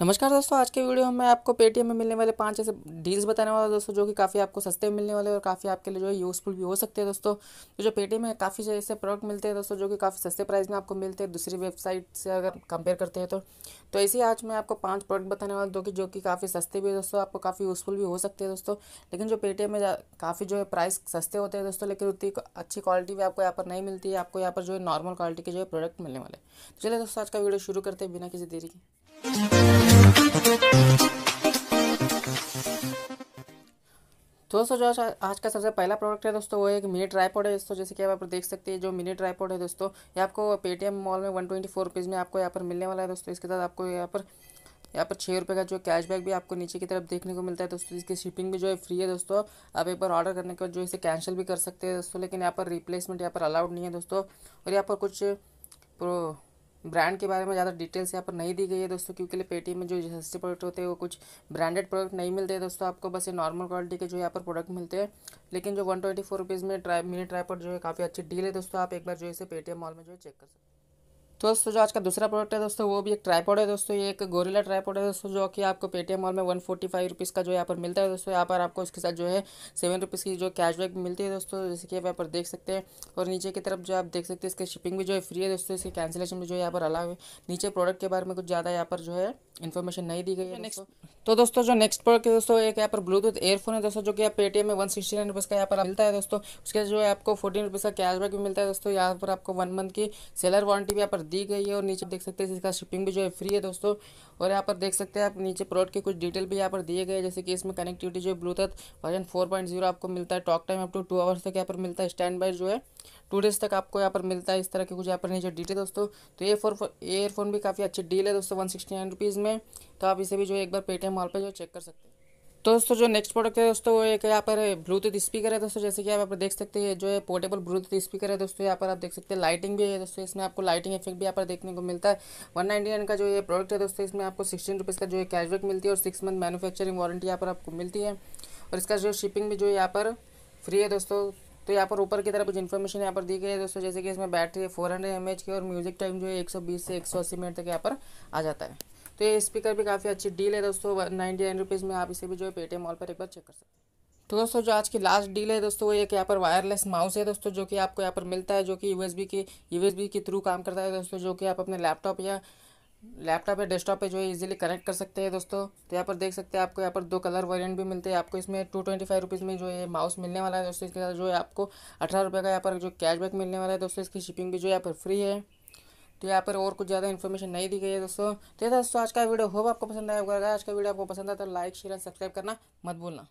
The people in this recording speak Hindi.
नमस्कार दोस्तों, आज के वीडियो में मैं आपको पेटीएम में मिलने वाले पाँच ऐसे डील्स बताने वाला दोस्तों, जो कि काफ़ी आपको सस्ते में मिलने वाले और काफ़ी आपके लिए जो है यूज़फुल भी हो सकते हैं दोस्तों। तो जो पेटीएम में काफ़ी ऐसे प्रोडक्ट मिलते हैं दोस्तों, जो कि काफ़ी सस्ते प्राइस में आपको मिलते हैं, दूसरी वेबसाइट से अगर कंपेयर करते हैं तो। तो ऐसे ही आज मैं आपको पाँच प्रोडक्ट बताने वाला दो कि, जो कि काफ़ी सस्ते भी है दोस्तों, आपको काफ़ी यूज़फुल भी हो सकते हैं दोस्तों। लेकिन जो पेटीएम में काफ़ी जो है प्राइस सस्ते होते हैं दोस्तों, लेकिन उतनी अच्छी क्वालिटी भी आपको यहाँ पर नहीं मिलती है, आपको यहाँ पर जो है नॉर्मल क्वालिटी के जो है प्रोडक्ट मिलने वाले तो चलिए दोस्तों, आज का वीडियो शुरू करते हैं बिना किसी देरी की। दोस्तों जो आज का सबसे पहला प्रोडक्ट है दोस्तों, वो एक मिनी ट्राईपॉड है दोस्तों, जैसे कि आप देख सकते हैं, जो मिनी ट्राईपॉड है दोस्तों। ये आपको पेटीएम मॉल में वन ट्वेंटी फोर रुपीज़ में आपको यहाँ पर मिलने वाला है दोस्तों। इसके साथ आपको यहाँ पर यहाँ पर छः रुपये का जो कैशबैक भी आपको नीचे की तरफ़ देखने को मिलता है दोस्तों। इसकी शिपिंग भी जो है फ्री है दोस्तों। आप एक बार ऑर्डर करने के बाद जो इसे कैंसिल भी कर सकते हैं दोस्तों। लेकिन यहाँ पर रिप्लेसमेंट यहाँ पर अलाउड नहीं है दोस्तों। और यहाँ पर कुछ प्रो ब्रांड के बारे में ज़्यादा डिटेल्स यहाँ पर नहीं दी गई है दोस्तों, क्योंकि पेटीएम में जो सस्ते प्रोडक्ट होते हैं वो कुछ ब्रांडेड प्रोडक्ट नहीं मिलते हैं दोस्तों, आपको बस ये नॉर्मल क्वालिटी के जो यहाँ पर प्रोडक्ट मिलते हैं। लेकिन जो वन ट्वेंटी फोर रुपीज़ में ट्राई मिनी ट्राईपॉड जो है काफ़ी अच्छी डील है दोस्तों, आप एक बार जो है पेटीएम मॉल में जो है चेक कर सकते हैं। तो दोस्तों, जो आज का दूसरा प्रोडक्ट है दोस्तों, वो भी एक ट्राईपॉड है दोस्तों, ये एक गोरिला ट्राईपॉड है दोस्तों, जो कि आपको पेटीएम मॉल में वन फोर्टी फाइव रुपीज़ का जो यहाँ पर मिलता है दोस्तों, यहाँ पर आपको इसके साथ जो है सेवन रुपीज़ की जो कैशबैक मिलती है दोस्तों, जैसे कि आप यहाँ पर देख सकते हैं। और नीचे की तरफ़ जो आप देख सकते हैं, इसकी शिपिंग भी जो है फ्री है दोस्तों, इसकी कैंसिलेशन भी जो है यहाँ पर अलाव है। नीचे प्रोडक्ट के बारे में कुछ ज़्यादा यहाँ पर जो है इन्फॉर्मेशन नहीं दी गई है नेक्स्ट तो दोस्तों जो नेक्स्ट प्रोडक्ट है दोस्तों एक यहाँ पर ब्लूटूथ एयरफोन है दोस्तों जो कि आप पेटीएम में वन सिक्सटी नाइन रुपीज़ का यहाँ पर मिलता है दोस्तों। उसके जो है आपको फोर्टीन रुपीज़ का कैशबैक भी मिलता है दोस्तों। यहाँ पर आपको वन मंथ की सेलर वारंटी भी यहाँ पर दी गई है और नीचे देख सकते हैं इसका शिपिंग भी जो है फ्री है दोस्तों। और यहाँ पर देख सकते हैं आप नीचे प्रोडक्ट के कुछ डिटेल भी यहाँ पर दिए गए जैसे कि इसमें कनेक्टिविटी जो है Bluetooth version four point zero आपको मिलता है talk time up to two hours तक यहाँ पर मिलता है स्टैंड बाई जो है। टू डेज़ तक आपको यहाँ पर मिलता है इस तरह के कुछ यहाँ पर नीचे डीटेल दोस्तों। तो ये फोर एयरफोन भी काफ़ी अच्छी डील है दोस्तों वन सिक्सटी नाइन रुपीज़ में। तो आप इसे भी जो है एक बार पेटीएम मॉल पर जो चेक कर सकते हैं। तो दोस्तों, जो नेक्स्ट प्रोडक्ट है दोस्तों, वो एक यहाँ पर ब्लूटूथ स्पीकर है दोस्तों, जैसे कि आप यहाँ पर देख सकते हैं, जो है पोर्टेबल ब्लूटूथ स्पीकर है दोस्तों, यहाँ पर आप देख सकते हैं लाइटिंग भी है दोस्तों, इसमें आपको लाइटिंग इफ़ेक्ट भी यहाँ पर देखने को मिलता है। वन नाइनटी नाइन का जो ये प्रोडक्ट है दोस्तों, इसमें आपको सिक्सटीन रुपीज़ का जो है कैशबैक मिलती है और सिक्स मंथ मैनुफैक्चरिंग वारंटी यहाँ पर आपको मिलती है। और इसका जो शिपिंग भी जो यहाँ पर फ्री है दोस्तों तो यहाँ पर ऊपर की तरफ़ कुछ इन्फॉर्मेशन यहाँ पर दी गई है दोस्तों, जैसे कि इसमें बैटरी है फोर हंड्रेड की और म्यूज़िक टाइम जो है एक सौ बीस से एक सौ अस्सी मिनट तक यहाँ पर आ जाता है। तो ये स्पीकर भी काफ़ी अच्छी डील है दोस्तों नाइन्टी नाइन रुपीज़ में आप इसे भी जो है पेटीएम मॉल पर एक बार चेक कर सकते हैं। तो दोस्तों, जो आज की लास्ट डील है दोस्तों, वो एक यहाँ पर वायरलेस माउस है दोस्तों, जो कि आपको यहाँ पर मिलता है, जो कि यूएसबी की यूएसबी के थ्रू काम करता है दोस्तों, जो कि आप अपने लैपटॉप या लैपटॉप या डेस्कटॉप पे जो है इजीली कनेक्ट कर सकते हैं दोस्तों। तो यहाँ पर देख सकते हैं आपको यहाँ पर दो कलर वेरिएंट भी मिलते हैं। आपको इसमें टू ट्वेंटी फाइव रुपीज़ में जो है माउस मिलने वाला है दोस्तों। इसके साथ जो है आपको अठारह रुपये का यहाँ पर जो कैशबैक मिलने वाला है दोस्तों। इसकी शिपिंग भी जो यहाँ पर फ्री है। तो यहाँ पर और कुछ ज़्यादा इन्फॉर्मेशन नहीं दी गई है दोस्तों। तो दोस्तों, आज का वीडियो होप आपको पसंद आया होगा। आज का वीडियो आपको पसंद आया तो लाइक शेयर एंड सब्सक्राइब करना मत भूलना।